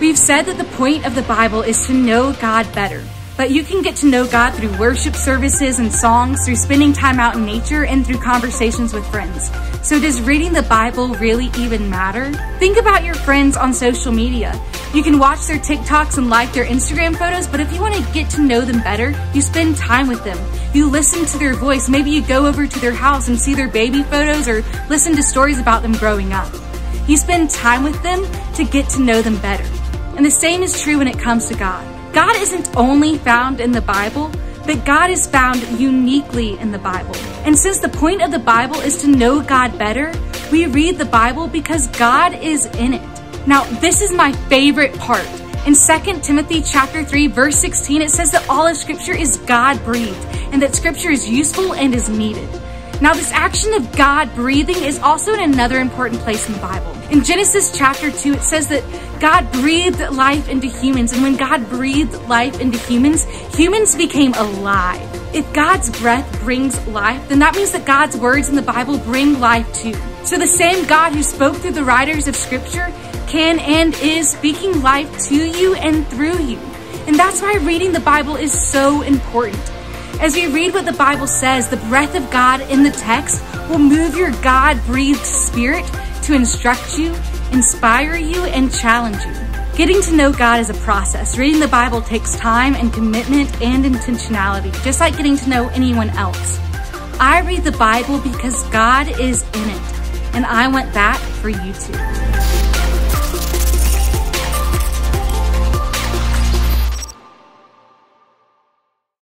We've said that the point of the Bible is to know God better, but you can get to know God through worship services and songs, through spending time out in nature, and through conversations with friends. So does reading the Bible really even matter? Think about your friends on social media. You can watch their TikToks and like their Instagram photos, but if you want to get to know them better, you spend time with them. You listen to their voice. Maybe you go over to their house and see their baby photos or listen to stories about them growing up. You spend time with them to get to know them better. And the same is true when it comes to God. God isn't only found in the Bible, but God is found uniquely in the Bible. And since the point of the Bible is to know God better, we read the Bible because God is in it. Now, this is my favorite part. In 2 Timothy chapter 3 verse 16, it says that all of scripture is God breathed and that scripture is useful and is needed. Now, this action of God breathing is also in another important place in the Bible. In Genesis chapter 2, it says that God breathed life into humans, and when God breathed life into humans, humans became alive. If God's breath brings life, then that means that God's words in the Bible bring life too. So the same God who spoke through the writers of Scripture can and is speaking life to you and through you. And that's why reading the Bible is so important. As we read what the Bible says, the breath of God in the text will move your God breathed spirit to instruct you, inspire you, and challenge you. Getting to know God is a process. Reading the Bible takes time and commitment and intentionality, just like getting to know anyone else. I read the Bible because God is in it, and I want that for you too.